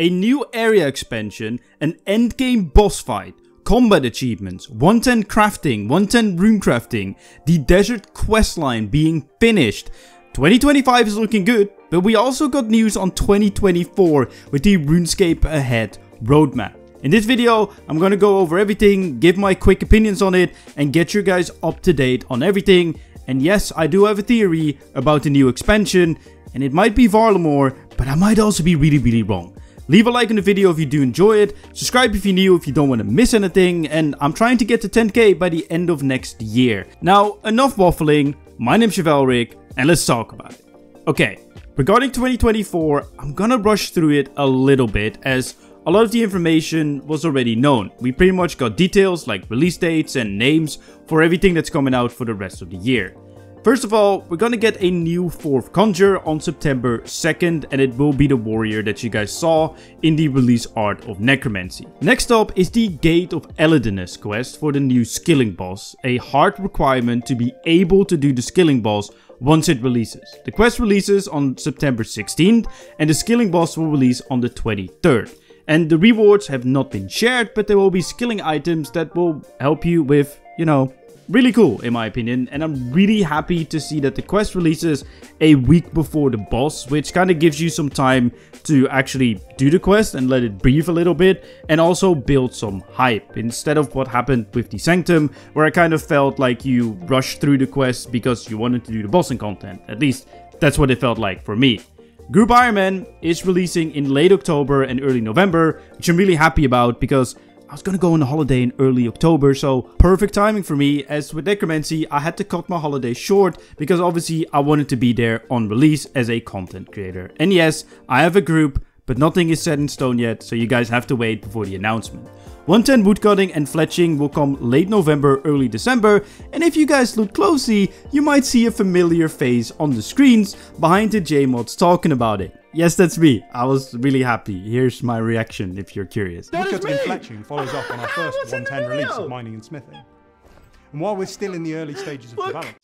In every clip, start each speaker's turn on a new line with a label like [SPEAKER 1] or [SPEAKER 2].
[SPEAKER 1] a new area expansion, an endgame boss fight, combat achievements, 110 crafting, 110 runecrafting, the desert questline being finished. 2025 is looking good, but we also got news on 2024 with the RuneScape Ahead roadmap. In this video, I'm gonna go over everything, give my quick opinions on it, and get you guys up to date on everything. And yes, I do have a theory about the new expansion, and it might be Varlamore, but I might also be really, really wrong. Leave a like on the video if you do enjoy it, subscribe if you're new if you don't want to miss anything, and I'm trying to get to 10k by the end of next year. Now, enough waffling, my name's Chevalric, and let's talk about it. Okay, regarding 2024, I'm gonna rush through it a little bit as a lot of the information was already known. We pretty much got details like release dates and names for everything that's coming out for the rest of the year. First of all, we're gonna get a new 4th Conjure on September 2nd and it will be the warrior that you guys saw in the release art of Necromancy. Next up is the Gate of Elidinis quest for the new skilling boss, a hard requirement to be able to do the skilling boss once it releases. The quest releases on September 16th and the skilling boss will release on the 23rd. And the rewards have not been shared, but there will be skilling items that will help you with, you know, really cool in my opinion and I'm really happy to see that the quest releases a week before the boss which kind of gives you some time to actually do the quest and let it breathe a little bit and also build some hype instead of what happened with the Sanctum where I kind of felt like you rushed through the quest because you wanted to do the bossing content at least that's what it felt like for me. Group Iron Man is releasing in late October and early November which I'm really happy about because I was gonna go on a holiday in early October, so perfect timing for me, as with Necromancy, I had to cut my holiday short, because obviously I wanted to be there on release as a content creator. And yes, I have a group, but nothing is set in stone yet, so you guys have to wait before the announcement. 110 woodcutting and fletching will come late November, early December, and if you guys look closely, you might see a familiar face on the screens behind the JMods talking about it. Yes, that's me. I was really happy. Here's my reaction if you're curious.
[SPEAKER 2] That woodcutting and fletching follows up on our first 110 release of mining and smithing. And while we're still in the early stages of look. development,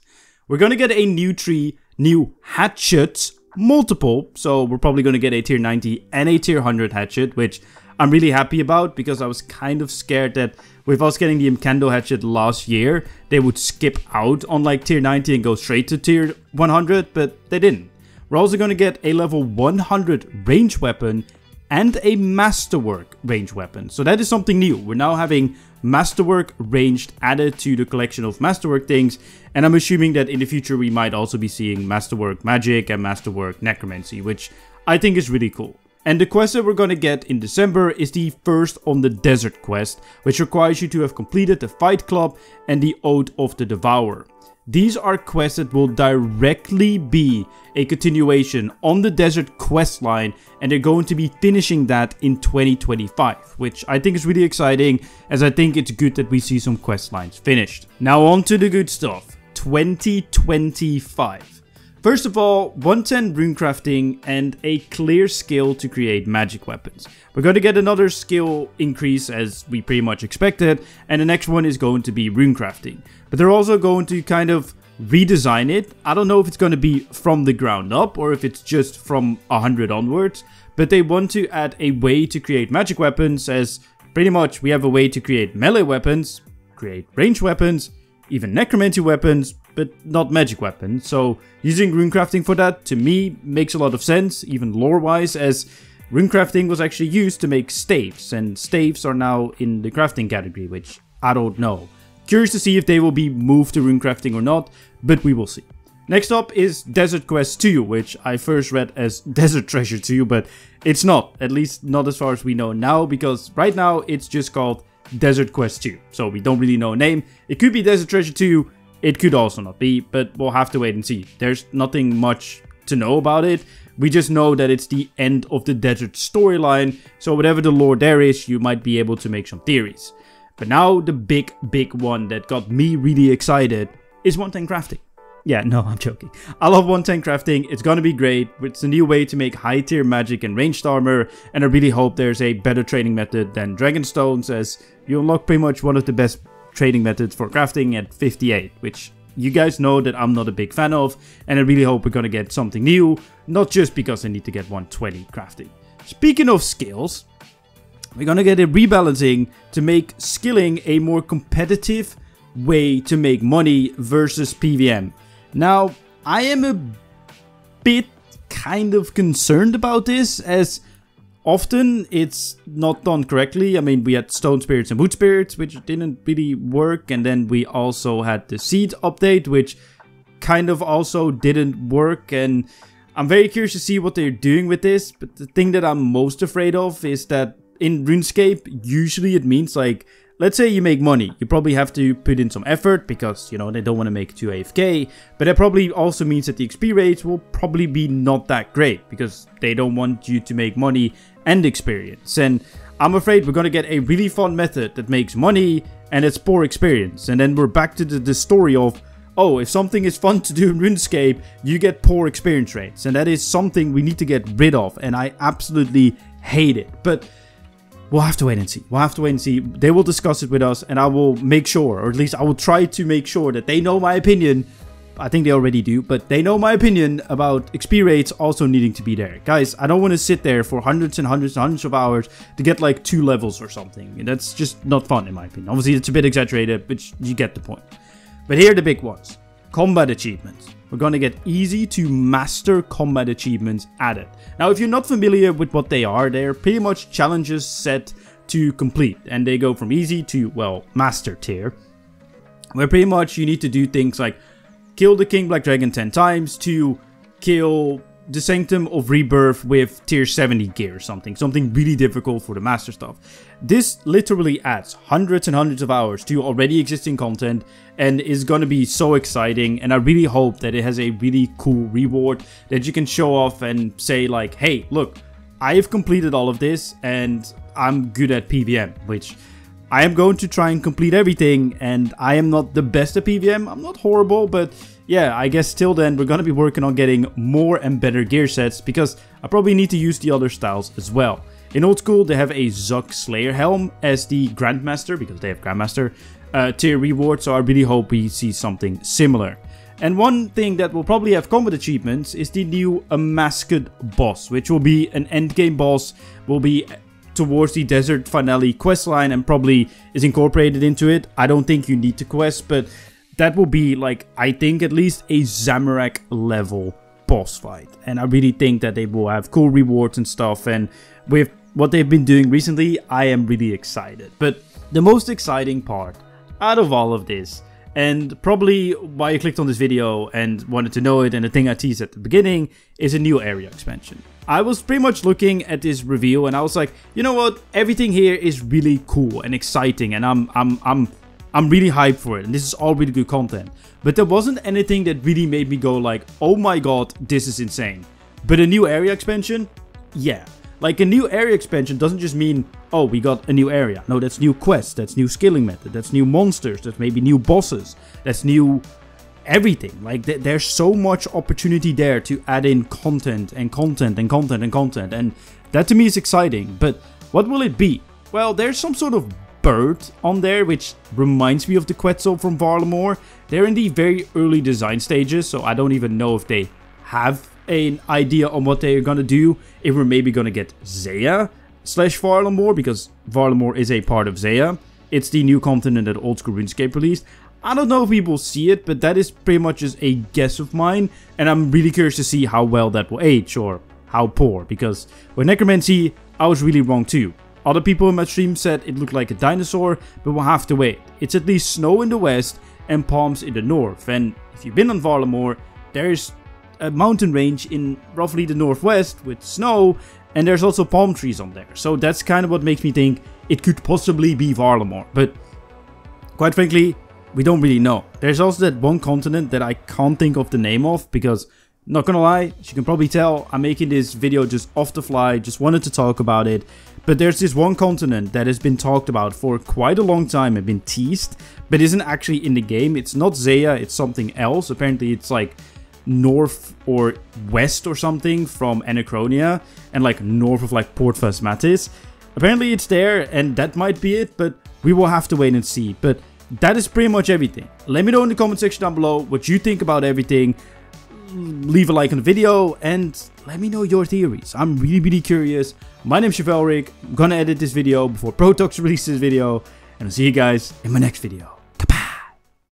[SPEAKER 1] we're gonna get a new tree, new hatchet, multiple, so we're probably gonna get a tier 90 and a tier 100 hatchet, which I'm really happy about because I was kind of scared that with us getting the Imcando hatchet last year, they would skip out on like tier 90 and go straight to tier 100, but they didn't. We're also going to get a level 100 range weapon and a masterwork range weapon. So that is something new. We're now having masterwork ranged added to the collection of masterwork things. And I'm assuming that in the future we might also be seeing masterwork magic and masterwork necromancy, which I think is really cool. And the quest that we're gonna get in December is the first on the desert quest, which requires you to have completed the Fight Club and the Ode of the Devourer. These are quests that will directly be a continuation on the desert quest line and they're going to be finishing that in 2025, which I think is really exciting as I think it's good that we see some quest lines finished. Now on to the good stuff, 2025. First of all, 110 runecrafting and a clear skill to create magic weapons. We're going to get another skill increase as we pretty much expected, and the next one is going to be runecrafting. But they're also going to kind of redesign it. I don't know if it's going to be from the ground up or if it's just from 100 onwards, but they want to add a way to create magic weapons as pretty much we have a way to create melee weapons, create range weapons, even necromancy weapons, but not magic weapons. So using runecrafting for that, to me, makes a lot of sense, even lore-wise, as runecrafting was actually used to make staves, and staves are now in the crafting category, which I don't know. Curious to see if they will be moved to runecrafting or not, but we will see. Next up is Desert Quest 2, which I first read as Desert Treasure 2, but it's not, at least not as far as we know now, because right now it's just called Desert Quest 2. So we don't really know a name. It could be Desert Treasure 2, it could also not be, but we'll have to wait and see. There's nothing much to know about it. We just know that it's the end of the desert storyline, so whatever the lore there is, you might be able to make some theories. But now the big, big one that got me really excited is 110 crafting. Yeah, no, I'm joking. I love 110 crafting, it's gonna be great. It's a new way to make high tier magic and ranged armor, and I really hope there's a better training method than dragon Dragonstones as you unlock pretty much one of the best trading methods for crafting at 58, which you guys know that I'm not a big fan of, and I really hope we're gonna get something new, not just because I need to get 120 crafting. speaking of skills, we're gonna get a rebalancing to make skilling a more competitive way to make money versus PVM. Now, I am a bit kind of concerned about this as often it's not done correctly. I mean, we had Stone Spirits and Wood Spirits, which didn't really work, and then we also had the Seed update, which kind of also didn't work, and I'm very curious to see what they're doing with this, but the thing that I'm most afraid of is that in RuneScape, usually it means like, let's say you make money, you probably have to put in some effort because, you know, they don't want to make too AFK, but that probably also means that the XP rates will probably be not that great because they don't want you to make money and experience. And I'm afraid we're going to get a really fun method that makes money and it's poor experience. And then we're back to the, the story of, oh, if something is fun to do in RuneScape, you get poor experience rates. And that is something we need to get rid of. And I absolutely hate it. But we'll have to wait and see. We'll have to wait and see. They will discuss it with us, and I will make sure, or at least I will try to make sure that they know my opinion. I think they already do, but they know my opinion about XP rates also needing to be there. Guys, I don't want to sit there for hundreds and hundreds and hundreds of hours to get like two levels or something. That's just not fun in my opinion. Obviously, it's a bit exaggerated, but you get the point. But here are the big ones. Combat achievements. We're gonna get easy to master combat achievements added. Now, if you're not familiar with what they are, they're pretty much challenges set to complete, and they go from easy to, well, master tier. Where pretty much you need to do things like kill the King Black Dragon 10 times to kill the Sanctum of Rebirth with tier 70 gear or something. Something really difficult for the master stuff. This literally adds hundreds and hundreds of hours to already existing content and is gonna be so exciting and I really hope that it has a really cool reward that you can show off and say like, hey, look, I have completed all of this and I'm good at PVM, which I am going to try and complete everything and I am not the best at PVM. I'm not horrible, but yeah, I guess till then we're gonna be working on getting more and better gear sets because I probably need to use the other styles as well. In old school, they have a Zuk Slayer helm as the Grandmaster, because they have Grandmaster, uh, tier reward, so I really hope we see something similar. And one thing that will probably have combat achievements is the new Amascut boss, which will be an endgame boss, will be towards the Desert Finale questline and probably is incorporated into it. I don't think you need to quest, but that will be like, I think at least a Zamorak level boss fight. And I really think that they will have cool rewards and stuff. And with what they've been doing recently, I am really excited. But the most exciting part out of all of this, and probably why you clicked on this video and wanted to know it, and the thing I teased at the beginning, is a new area expansion. I was pretty much looking at this review and I was like, you know what, everything here is really cool and exciting and I'm I'm I'm I'm really hyped for it and this is all really good content. But there wasn't anything that really made me go like, oh my god, this is insane. But a new area expansion? Yeah. Like a new area expansion doesn't just mean, oh, we got a new area. No, that's new quests, that's new skilling method, that's new monsters, that's maybe new bosses, that's new everything. Like th there's so much opportunity there to add in content and content and content and content. And that to me is exciting. But what will it be? Well, there's some sort of bird on there, which reminds me of the Quetzal from Varlamore. They're in the very early design stages, so I don't even know if they have an idea on what they're gonna do. If we're maybe gonna get Zeah slash Varlamore, because Varlamore is a part of Zeah. It's the new continent that Old School RuneScape released. I don't know if we will see it, but that is pretty much just a guess of mine, and I'm really curious to see how well that will age, or how poor, because with Necromancy, I was really wrong too. Other people in my stream said it looked like a dinosaur, but we'll have to wait. It's at least snow in the west and palms in the north. And if you've been on Varlamore, there's a mountain range in roughly the northwest with snow, and there's also palm trees on there. So that's kind of what makes me think it could possibly be Varlamore. But quite frankly, we don't really know. There's also that one continent that I can't think of the name of because not gonna lie, as you can probably tell, I'm making this video just off the fly, just wanted to talk about it. But there's this one continent that has been talked about for quite a long time and been teased, but isn't actually in the game. It's not Zeah, it's something else. Apparently it's like north or west or something from Anachronia and like north of like Port Phasmatis. Apparently it's there and that might be it, but we will have to wait and see. But that is pretty much everything. Let me know in the comment section down below what you think about everything leave a like on the video and let me know your theories. I'm really, really curious. My name's Chevalric. I'm gonna edit this video before Protox releases this video. And I'll see you guys in my next video.